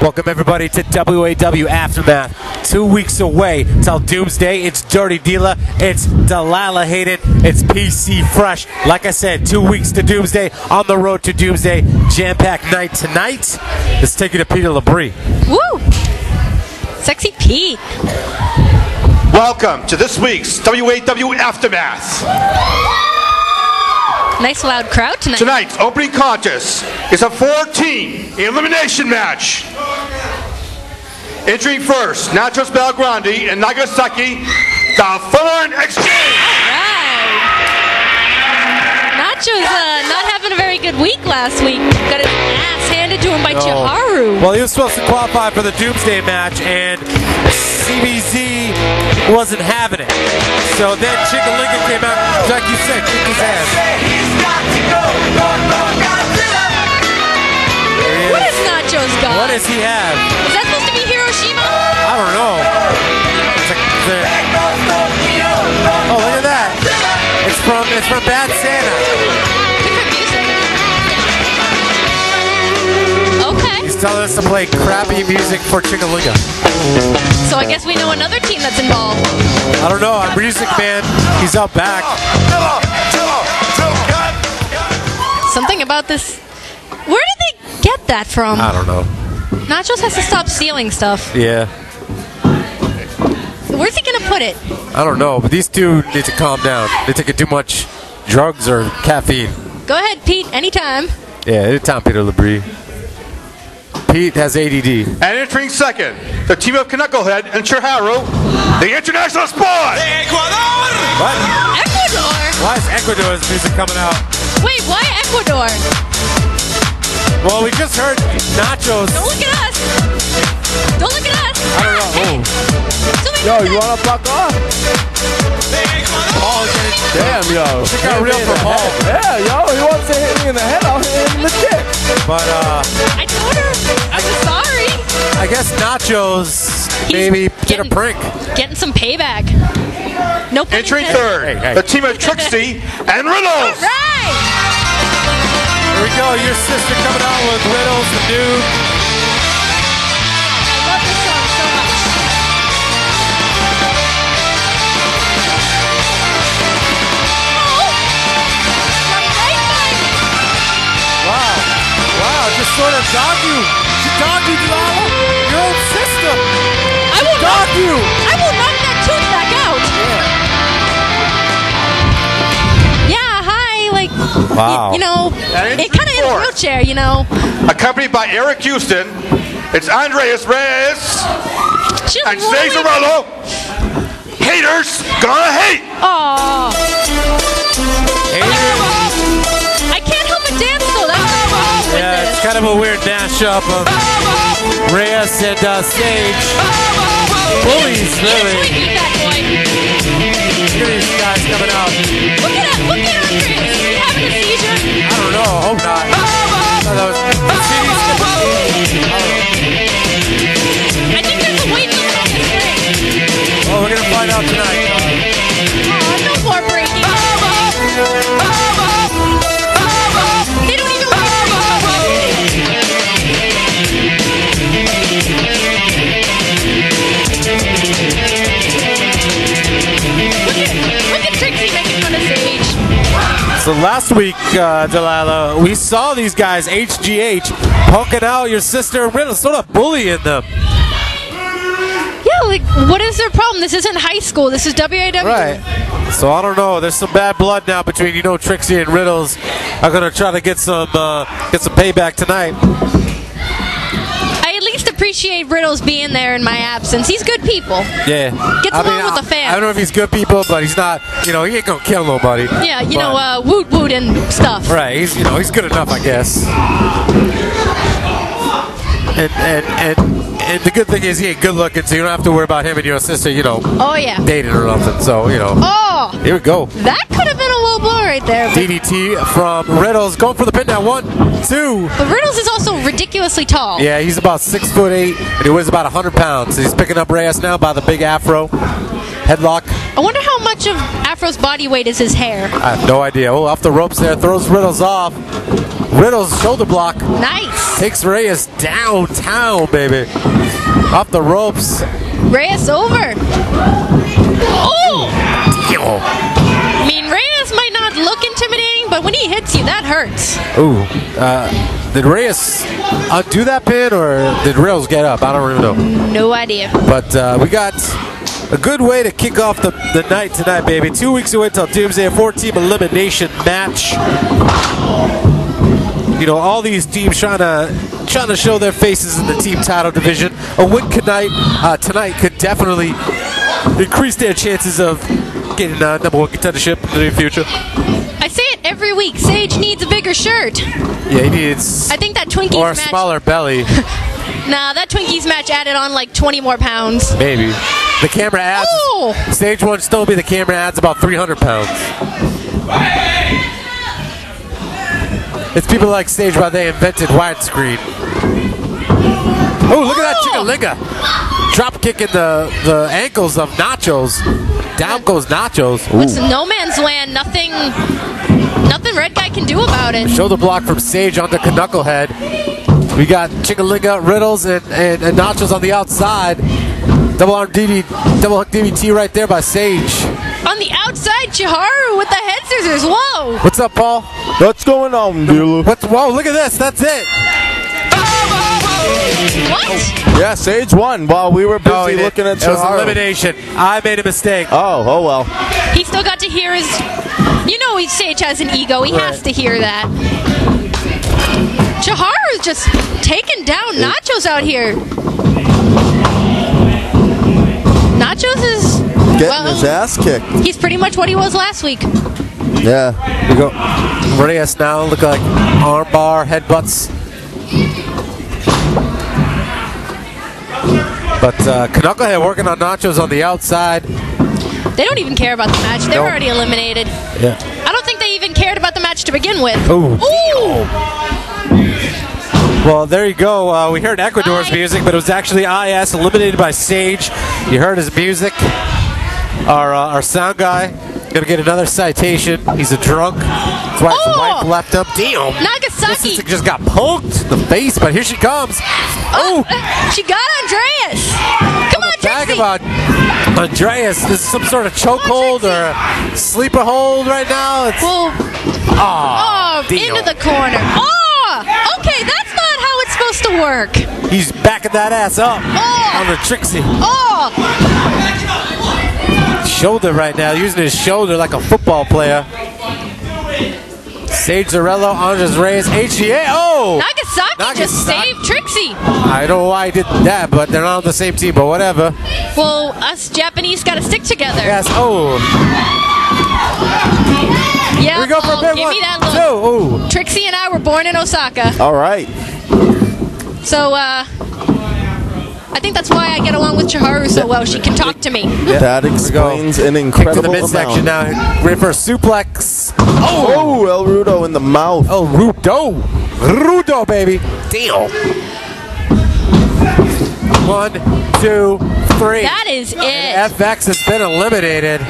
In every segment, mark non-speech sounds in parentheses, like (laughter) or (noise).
Welcome everybody to WAW Aftermath. Two weeks away till Doomsday. It's Dirty Dealer. It's Delilah Hayden. It's PC Fresh. Like I said, two weeks to Doomsday. On the road to Doomsday. Jam-packed night tonight. Let's take you to Peter Labrie. Woo! Sexy Pete. Welcome to this week's WAW Aftermath. Nice loud crowd tonight. Tonight's opening contest is a 14 elimination match. Entering first, Nachos Belgrande and Nagasaki, the Foreign Exchange. Right. Nacho's uh, not having a very good week last week. Got his ass handed to him by Chiharu. Well, he was supposed to qualify for the Doomsday match, and CBZ wasn't having it. So then Chickalinga came out, like you said, kicked his ass. Nacho's? What does he have? Is that supposed to be Hiroshima? I don't know. It's like the- oh, look at that! It's from it's from Bad Santa. Different music. Okay. He's telling us to play crappy music for Chickalinga. So I guess we know another team that's involved. I don't know. I'm Music Man. He's out back. Something about this. Where did they get that from? I don't know. Nachos has to stop stealing stuff. Yeah. Where's he gonna put it? I don't know, but these two need to calm down. They're taking too much drugs or caffeine. Go ahead, Pete. Anytime. Yeah, anytime, Peter Labrie. Pete has ADD. And entering second, the team of Knucklehead and Chiharu, the international sport. What? Ecuador. Why is Ecuador's music coming out? Wait, why Ecuador? Well, we just heard Nachos. Don't look at us. Don't look at us. I don't know. Hey. Oh. Yo, you wanna fuck off? Paul getting Damn, yo. She got real for Paul. Yeah, yo, he wants to hit me in the head. I'll hit him in the dick. But uh, I told her. I was sorry. I guess Nachos He's maybe did a getting- prank. Getting some payback. No pun Entering third, Hey, hey. (laughs) the team of Trixie and Riddles. Right. Here we go. Your sister coming out with Riddles, the dude. I love this song so much. Run right by me. Wow. Wow, just sort of dogged you. She dogged you, Delilah. Your own sister. I will Dogged you. Wow. y- (laughs) you know, And it kind of in a wheelchair, you know. Accompanied by Eric Houston, it's Andreas Reyes She's and rolling- Cesarello. Haters gonna hate. Aw. Haters. I can't help but dance though. That's the problem with Yeah, it's kind of a weird mashup of Reyes and uh, Sage. Bullies, Can't really. really beat that boy. Look at these guys coming out. Look at it. Look at Don't know. I hope not. Oh, oh, that was- So last week, uh, Delilah, we saw these guys, HGH, poking out your sister and Riddle, sort of bullying them. Yeah, like, what is their problem? This isn't high school. This is WAW. Right. So I don't know. There's some bad blood now between you know Trixie and Riddles. I'm gonna try to get some uh, get some payback tonight. I appreciate Riddles being there in my absence. He's good people. Yeah. Gets I along mean, with I, the fans. I don't know if he's good people, but he's not. You know, he ain't gonna kill nobody. Yeah, you But- know, uh, woot woot and stuff. Right. He's you know he's good enough, I guess. And and and and the good thing is he ain't good looking, so you don't have to worry about him and your sister. You know, Oh yeah. dating or nothing. So you know. Oh, Here we go. that could have been low blow right there. DDT from Riddles going for the pin now. One, two. but Riddles is also ridiculously tall. Yeah, he's about six foot eight, and he weighs about hundred pounds. He's picking up Reyes now by the big afro, headlock. I wonder how much of Afro's body weight is his hair. I have no idea. Oh, off the ropes there, throws Riddles off. Riddles shoulder block Nice. takes Reyes downtown, baby. Off the ropes. Reyes over. Oh! Damn. Mean, Reyes might not look intimidating, but when he hits you, that hurts. Ooh. Uh, did Reyes undo that pin or did Riddles get up? I don't even know. No idea. But uh, we got a good way to kick off the, the night tonight, baby. Two weeks away till Doomsday, a four-team elimination match. You know, all these teams trying to trying to show their faces in the team title division. A win tonight, uh, tonight could definitely increase their chances of getting uh, number one contendership in the near future. I say it every week. Sage needs a bigger shirt. Yeah, he needs I think that Twinkies or a match. smaller belly, (laughs) Nah, that Twinkies match added on like 20 more pounds. maybe. The camera adds. Oh! Stage one still be the camera adds about 300 pounds. It's people like Sage why they invented widescreen. Oh, look at that Oh! chickalinga. Drop kicking the, the ankles of Nachos. Down goes Nachos. It's no man's land. Nothing. Nothing Red Guy can do about it. Shoulder block from Sage onto Knucklehead. We got Chickalinga, Riddles, and, and, and Nachos on the outside. Double arm DD, double hook DDT right there by Sage. On the outside, Chiharu with the head scissors. Whoa! What's up, Paul? What's going on, dealer? What's whoa? Look at this. That's it. What? Yeah, Sage won while we were busy Oh, he did. looking at It was elimination. I made a mistake. Oh, oh well. He still got to hear his. You know, he- Sage has an ego. He has to hear that. Chiharu's just taking down Nachos out here. Nachos is. Getting well, his ass kicked. He's pretty much what he was last week. Yeah. We go. Reyes now look like armbar headbutts. But uh, Knucklehead working on Nachos on the outside. They don't even care about the match. They're Nope. already eliminated. Yeah. I don't think they even cared about the match to begin with. Ooh. Ooh! Well, there you go. Uh, we heard Ecuador's Hi. music, but it was actually IS eliminated by Sage. You heard his music. Our uh, our sound guy gonna get another citation. He's a drunk. That's why his Oh! wife left him. Damn. Nagasaki! Just got poked in the face, but here she comes. Uh, oh, She got Andreas! Come on, Trixie! about Andreas. This is some sort of chokehold or a sleeper hold right now. It's Well, Aw, oh, into the corner. Oh! Okay, that's not how it's supposed to work. He's backing that ass up Oh. on the Trixie Oh! shoulder right now, using his shoulder like a football player. Sage Zarello, Andres Reyes, HGA. Oh! Nagasaki, just Nagasaki. saved Trixie. I don't know why he did that, but they're not on the same team, but whatever. Well, us Japanese gotta stick together. Yes, oh. Yeah, Here we go for a Paul, big give one. me that look. Ooh. Trixie and I were born in Osaka, All right. so uh, I think that's why I get along with Chiharu so well. She can talk to me. That we go. explains an Kick to the incredible midsection amount. now. Ready for a suplex. Oh, oh, El Rudo in the mouth. El Rudo. Rudo, baby. Deal. One, two, three. That is it. FX has been eliminated.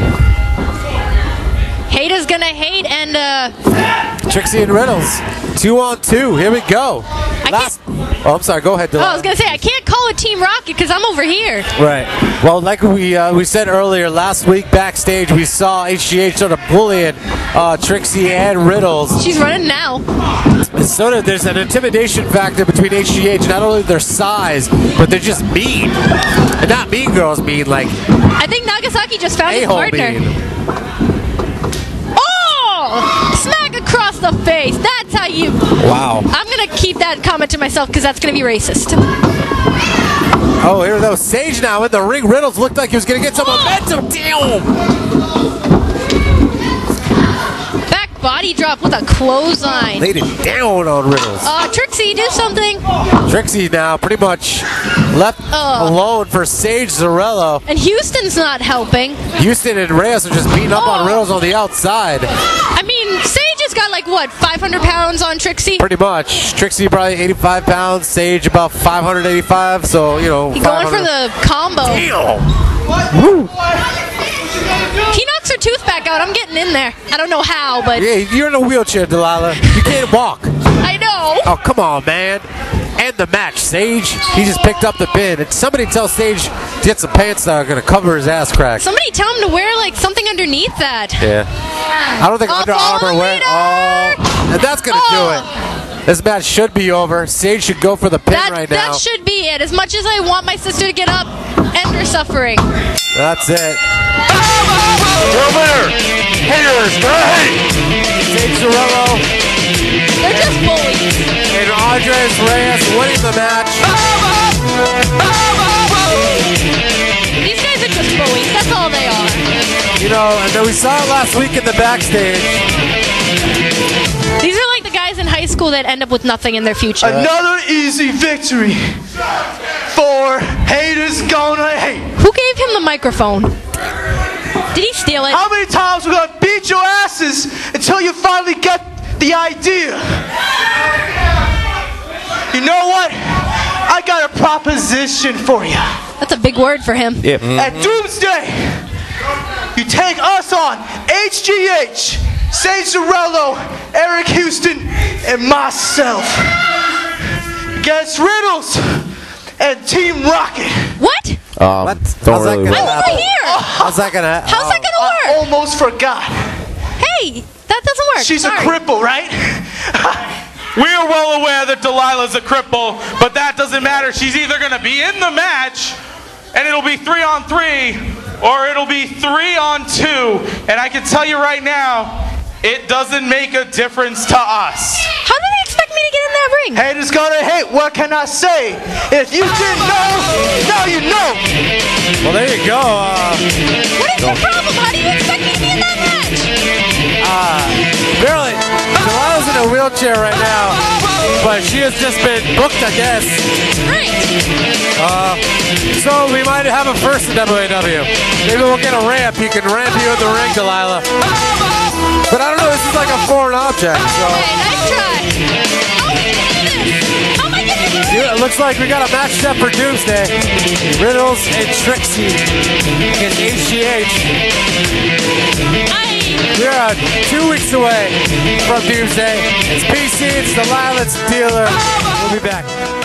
Haters gonna hate, and uh, Trixie and Reynolds. Two on two. Here we go. can't- Oh, I'm sorry. Go ahead, oh, I was gonna say I can't call it Team Rocket because I'm over here. Right. Well, like we uh, we said earlier, last week backstage we saw HGH sort of bullying uh, Trixie and Riddles. She's running now. Of there's an intimidation factor between HGH, not only their size, but they're just mean. And not mean girls mean, like I think Nagasaki just found his partner. mean. The face. That's how you. Wow. I'm gonna keep that comment to myself because that's gonna be racist. Oh, here we go. Sage now in the ring. Riddles looked like he was going to get some momentum. Damn. Back body drop with a clothesline. Laid it down on Riddles. Uh, Trixie, do something. Trixie now pretty much left Oh. alone for Sage Zarello. And Houston's not helping. Houston and Reyes are just beating up on Oh. Riddles on the outside. I mean, Sage has got like what, 500 pounds on Trixie? Pretty much. Trixie probably 85 pounds. Sage about 585. So, you know. He going for the combo. Damn. He knocks her tooth back out. I'm getting in there. I don't know how, but Yeah, you're in a wheelchair, Delilah. You can't walk. I know. Oh, come on, man. End the match, Sage. He just picked up the pin. And somebody tell Sage to get some pants that are going to cover his ass crack. Somebody tell him to wear like something underneath that. Yeah. I don't think Oh, Under Armour wear. Oh, and that's going to Oh. do it. Oh. This match should be over. Sage should go for the pin That right that now. should be it. As much as I want my sister to get up, end her suffering. That's it. Your winner, haters, gonna hate. Sage Zarello They're just bullies. and Andres Reyes winning the match. These guys are just bullies. That's all they are. You know, and then we saw it last week in the backstage. These are like the guys in high school that end up with nothing in their future. Another easy victory for haters gonna hate. Who gave him the microphone? Did he steal it? How many times we're gonna beat your asses until you finally get the idea? You know what? I got a proposition for you. That's a big word for him. At Doomsday, you take us on HGH, Sage Zarello, Eric Houston, and myself against Riddles and Team Rocket. What? Um, What? Don't How's that really gonna work. I happen? wasn't here. How's that going to How's that gonna I work? almost forgot. Hey, that doesn't work. She's Sorry. a cripple, right? (laughs) We are well aware that Delilah's a cripple, but that doesn't matter. She's either going to be in the match, and it'll be three on three, or it'll be three on two. And I can tell you right now, it doesn't make a difference to us. How did they expect me to get in that ring? Haters gonna hate. What can I say? If you didn't know, now you know. Well, there you go. Uh, What is the problem? How do you expect me to be in that match? Barely. Delilah's in a wheelchair right now, but she has just been booked, I guess. Right. Uh, so we might have a first in WAW. Maybe we'll get a ramp. You can ramp you in the ring, Delilah. But I don't know. This is like a foreign object. So nice try. How am I gonna do this? How am I gonna do this? Yeah, it looks like we got a match set for Doomsday. Riddles and Trixie against HGH. We're uh, two weeks away from Doomsday. It's PC. It's Delilah. It's Dealer. We'll be back.